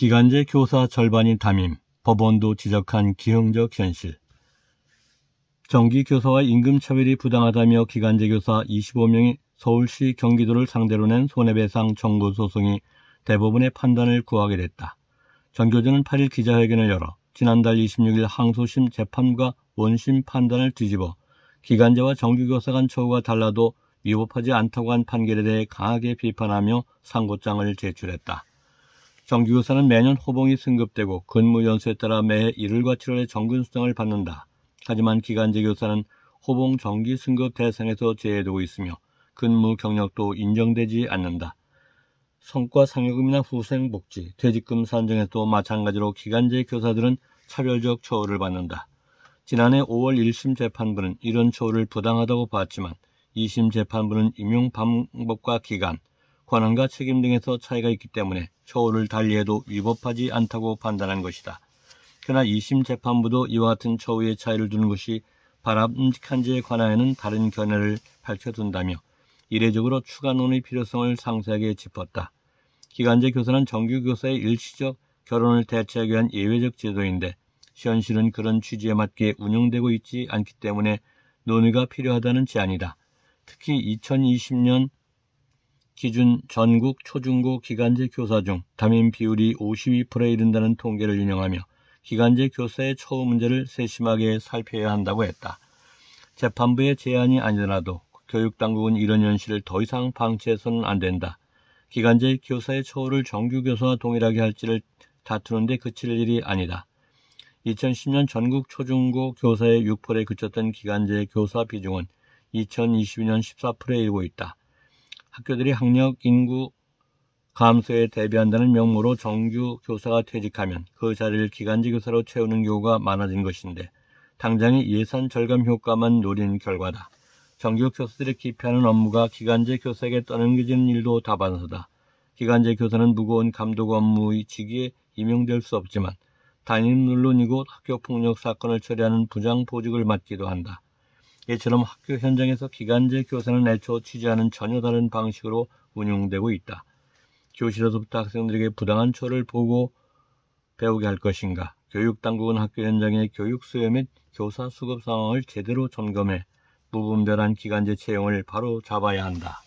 기간제 교사 절반이 담임, 법원도 지적한 기형적 현실. 정기 교사와 임금 차별이 부당하다며 기간제 교사 25명이 서울시 경기도를 상대로 낸 손해배상 청구 소송이 대법원의 판단을 구하게 됐다. 정 교수는 8일 기자회견을 열어 지난달 26일 항소심 재판과 원심 판단을 뒤집어 기간제와 정규교사 간 처우가 달라도 위법하지 않다고 한 판결에 대해 강하게 비판하며 상고장을 제출했다. 정규교사는 매년 호봉이 승급되고 근무 연수에 따라 매해 1월과 7월에 정근 수당을 받는다. 하지만 기간제 교사는 호봉 정기 승급 대상에서 제외되고 있으며 근무 경력도 인정되지 않는다. 성과 상여금이나 후생 복지, 퇴직금 산정에도 마찬가지로 기간제 교사들은 차별적 처우를 받는다. 지난해 5월 1심 재판부는 이런 처우를 부당하다고 봤지만 2심 재판부는 임용 방법과 기간, 권한과 책임 등에서 차이가 있기 때문에 처우를 달리해도 위법하지 않다고 판단한 것이다. 그러나 2심 재판부도 이와 같은 처우의 차이를 두는 것이 바람직한지에 관하여는 다른 견해를 밝혀둔다며 이례적으로 추가 논의 필요성을 상세하게 짚었다. 기간제 교사는 정규 교사의 일시적 결혼을 대체하기 위한 예외적 제도인데 현실은 그런 취지에 맞게 운영되고 있지 않기 때문에 논의가 필요하다는 제안이다. 특히 2020년 기준 전국 초중고 기간제 교사 중 담임 비율이 52%에 이른다는 통계를 인용하며 기간제 교사의 처우 문제를 세심하게 살펴야 한다고 했다. 재판부의 제안이 아니더라도 교육당국은 이런 현실을 더 이상 방치해서는 안 된다. 기간제 교사의 처우를 정규교사와 동일하게 할지를 다투는데 그칠 일이 아니다. 2010년 전국 초중고 교사의 6%에 그쳤던 기간제 교사 비중은 2022년 14%에 이르고 있다. 학교들이 학력 인구 감소에 대비한다는 명목으로 정규 교사가 퇴직하면 그 자리를 기간제 교사로 채우는 경우가 많아진 것인데 당장의 예산 절감 효과만 노린 결과다. 정규 교사들이 기피하는 업무가 기간제 교사에게 떠넘겨지는 일도 다반사다. 기간제 교사는 무거운 감독 업무의 직위에 임용될 수 없지만 담임 물론이고 학교 폭력 사건을 처리하는 부장 보직을 맡기도 한다. 이처럼 학교 현장에서 기간제 교사는 애초 취재하는 전혀 다른 방식으로 운용되고 있다. 교실에서부터 학생들에게 부당한 처를 보고 배우게 할 것인가? 교육당국은 학교 현장의 교육 수요 및 교사 수급 상황을 제대로 점검해 무분별한 기간제 채용을 바로 잡아야 한다.